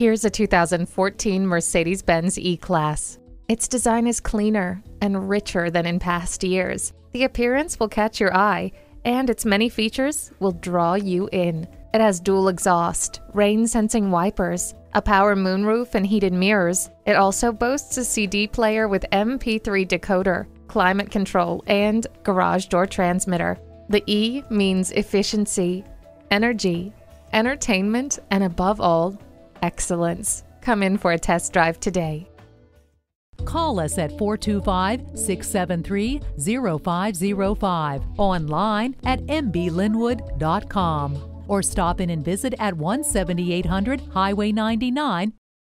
Here's a 2014 Mercedes-Benz E-Class. Its design is cleaner and richer than in past years. The appearance will catch your eye, and its many features will draw you in. It has dual exhaust, rain-sensing wipers, a power moonroof and heated mirrors. It also boasts a CD player with MP3 decoder, climate control, and garage door transmitter. The E means efficiency, energy, entertainment, and above all, excellence. Come in for a test drive today. Call us at 425 673 0505, online at mblynnwood.com, or stop in and visit at 17800 Highway 99